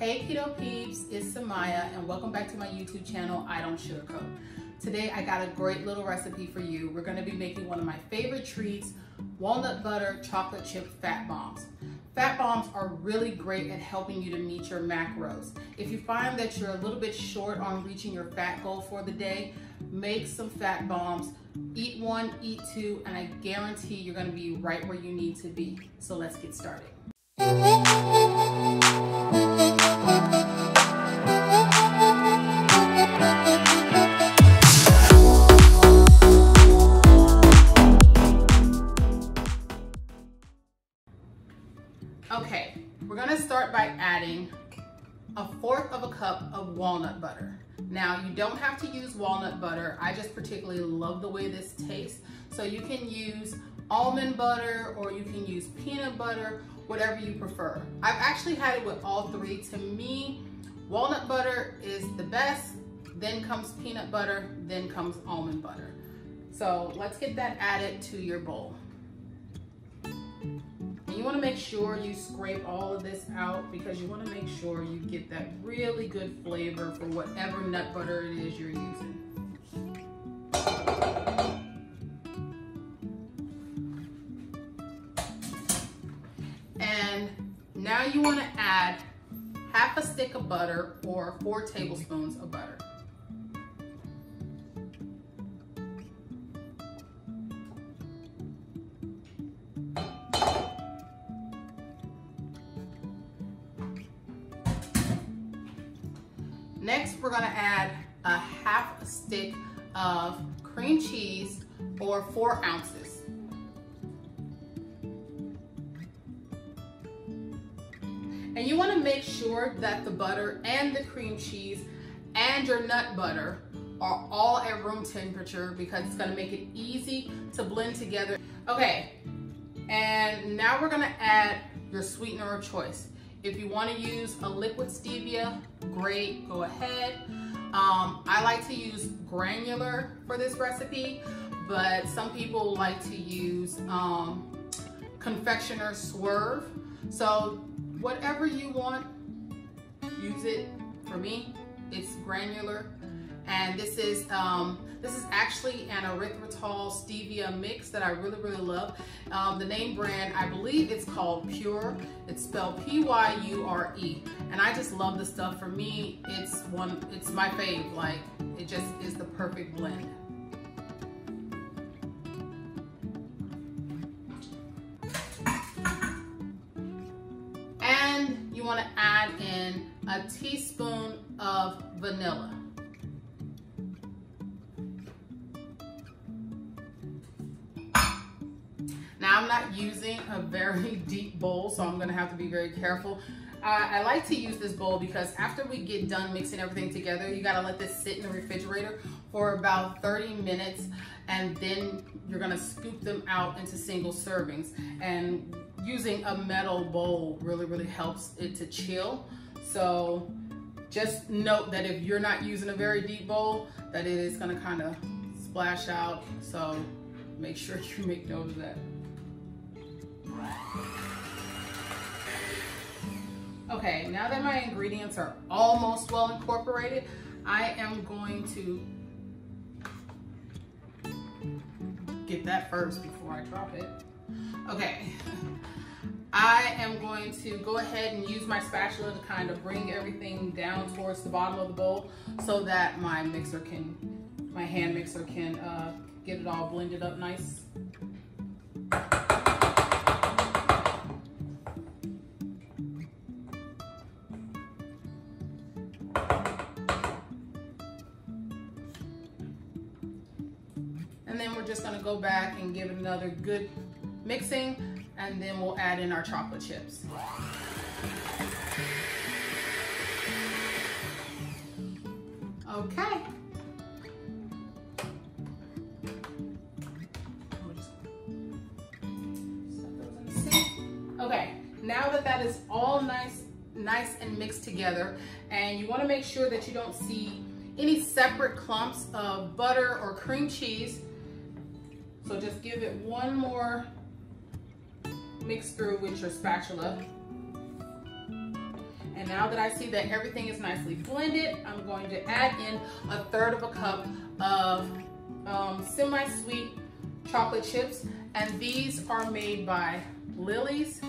Hey Keto Peeps, it's Samaya and welcome back to my YouTube channel, I Don't Sugarcoat. Today I got a great little recipe for you. We're gonna be making one of my favorite treats, walnut butter chocolate chip fat bombs. Fat bombs are really great at helping you to meet your macros. If you find that you're a little bit short on reaching your fat goal for the day, make some fat bombs, eat one, eat two, and I guarantee you're gonna be right where you need to be. So let's get started. Okay, we're gonna start by adding a fourth of a cup of walnut butter. Now, you don't have to use walnut butter. I just particularly love the way this tastes. So you can use almond butter or you can use peanut butter, whatever you prefer. I've actually had it with all three. To me, walnut butter is the best, then comes peanut butter, then comes almond butter. So let's get that added to your bowl you wanna make sure you scrape all of this out because you wanna make sure you get that really good flavor for whatever nut butter it is you're using. And now you wanna add half a stick of butter or four tablespoons of butter. We're gonna add a half stick of cream cheese or four ounces. And you wanna make sure that the butter and the cream cheese and your nut butter are all at room temperature because it's gonna make it easy to blend together. Okay, and now we're gonna add your sweetener of choice. If you wanna use a liquid stevia, great, go ahead. Um, I like to use granular for this recipe, but some people like to use um, confectioner swerve. So whatever you want, use it. For me, it's granular. And this is um, this is actually an erythritol stevia mix that I really, really love. Um, the name brand, I believe it's called Pyure. It's spelled P-Y-U-R-E. And I just love the stuff. For me, it's one, it's my fave. Like, it just is the perfect blend. And you wanna add in a teaspoon of vanilla. I'm not using a very deep bowl, so I'm gonna have to be very careful. Uh, I like to use this bowl because after we get done mixing everything together, you gotta let this sit in the refrigerator for about 30 minutes and then you're gonna scoop them out into single servings. And using a metal bowl really, really helps it to chill. So just note that if you're not using a very deep bowl, that it is gonna kind of splash out. So make sure you make note of that. Okay, now that my ingredients are almost well incorporated, I am going to get that first before I drop it. Okay, I am going to go ahead and use my spatula to kind of bring everything down towards the bottom of the bowl so that my mixer can, my hand mixer can uh, get it all blended up nice. And then we're just gonna go back and give it another good mixing and then we'll add in our chocolate chips. Okay. Okay, now that that is all nice, nice and mixed together, and you wanna make sure that you don't see any separate clumps of butter or cream cheese so just give it one more mix through with your spatula. And now that I see that everything is nicely blended, I'm going to add in a third of a cup of um, semi-sweet chocolate chips. And these are made by Lily's.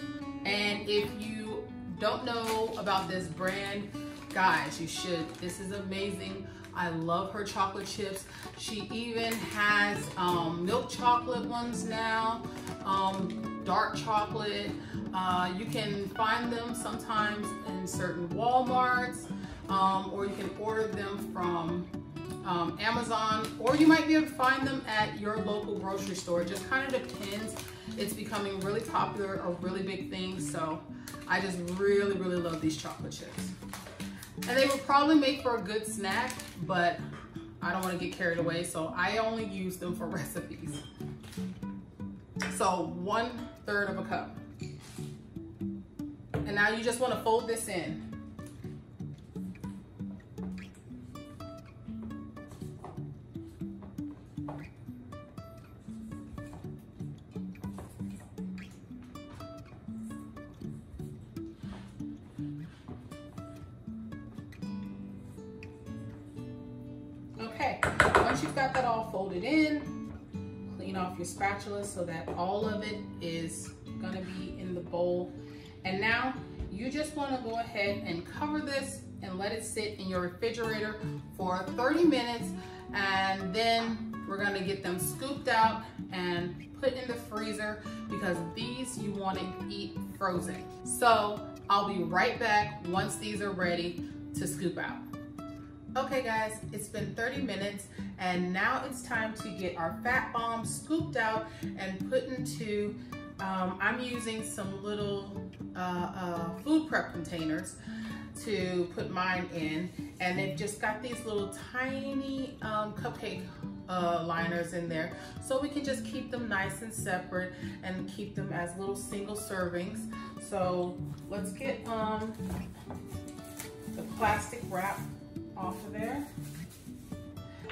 And if you don't know about this brand, guys, you should. This is amazing. I love her chocolate chips. She even has um, milk chocolate ones now, um, dark chocolate. Uh, you can find them sometimes in certain Walmarts, um, or you can order them from um, Amazon, or you might be able to find them at your local grocery store. It just kind of depends. It's becoming really popular, a really big thing. So I just really, really love these chocolate chips. And they would probably make for a good snack, but I don't want to get carried away, so I only use them for recipes. So one third of a cup. And now you just want to fold this in. Once you've got that all folded in, clean off your spatula so that all of it is gonna be in the bowl. And now you just wanna go ahead and cover this and let it sit in your refrigerator for 30 minutes and then we're gonna get them scooped out and put in the freezer because these you wanna eat frozen. So I'll be right back once these are ready to scoop out. Okay guys, it's been 30 minutes and now it's time to get our fat bombs scooped out and put into, um, I'm using some little uh, uh, food prep containers to put mine in and they've just got these little tiny um, cupcake uh, liners in there so we can just keep them nice and separate and keep them as little single servings. So let's get um, the plastic wrap off of there.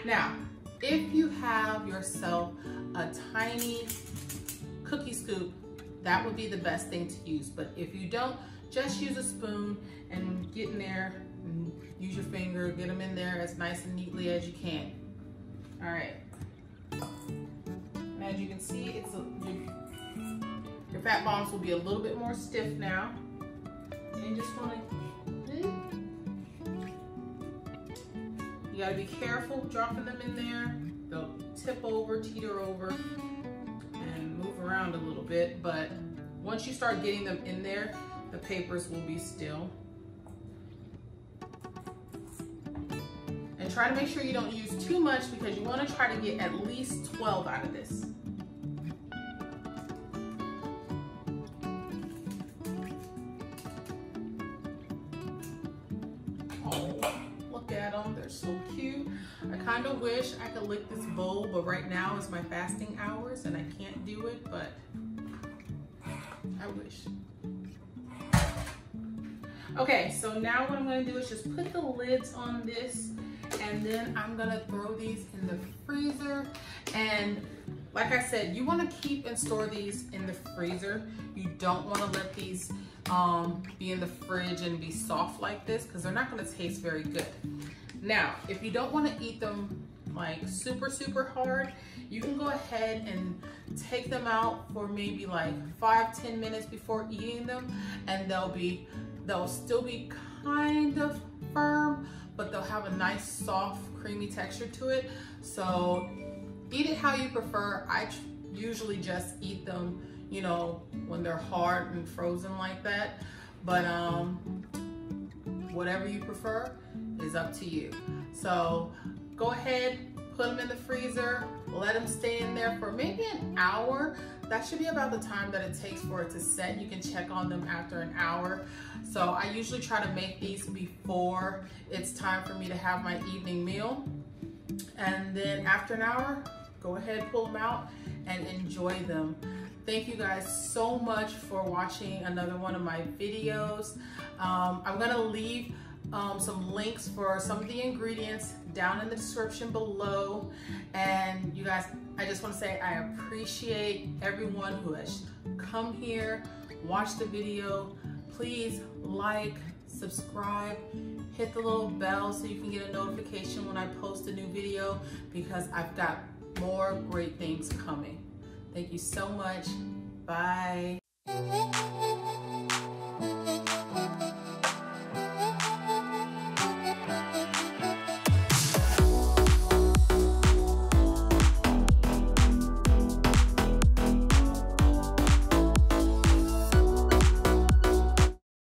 Now, if you have yourself a tiny cookie scoop, that would be the best thing to use. But if you don't, just use a spoon and get in there use your finger, get them in there as nice and neatly as you can. All right. And as you can see, it's a, your fat bombs will be a little bit more stiff now. And just wanna You gotta be careful dropping them in there. They'll tip over, teeter over, and move around a little bit. But once you start getting them in there, the papers will be still. And try to make sure you don't use too much because you wanna try to get at least 12 out of this. Oh, They're so. I kind of wish I could lick this bowl, but right now is my fasting hours and I can't do it, but I wish. Okay, so now what I'm gonna do is just put the lids on this and then I'm gonna throw these in the freezer. And like I said, you wanna keep and store these in the freezer. You don't wanna let these um, be in the fridge and be soft like this because they're not gonna taste very good. Now, if you don't wanna eat them like super, super hard, you can go ahead and take them out for maybe like five, ten minutes before eating them and they'll be, they'll still be kind of firm, but they'll have a nice, soft, creamy texture to it. So eat it how you prefer. I usually just eat them, you know, when they're hard and frozen like that. But um, whatever you prefer is up to you. So go ahead, put them in the freezer, let them stay in there for maybe an hour. That should be about the time that it takes for it to set. You can check on them after an hour. So I usually try to make these before it's time for me to have my evening meal. And then after an hour, go ahead, pull them out and enjoy them. Thank you guys so much for watching another one of my videos. Um, I'm gonna leave um, some links for some of the ingredients down in the description below. And you guys, I just wanna say I appreciate everyone who has come here, watched the video. Please like, subscribe, hit the little bell so you can get a notification when I post a new video because I've got more great things coming. Thank you so much. Bye.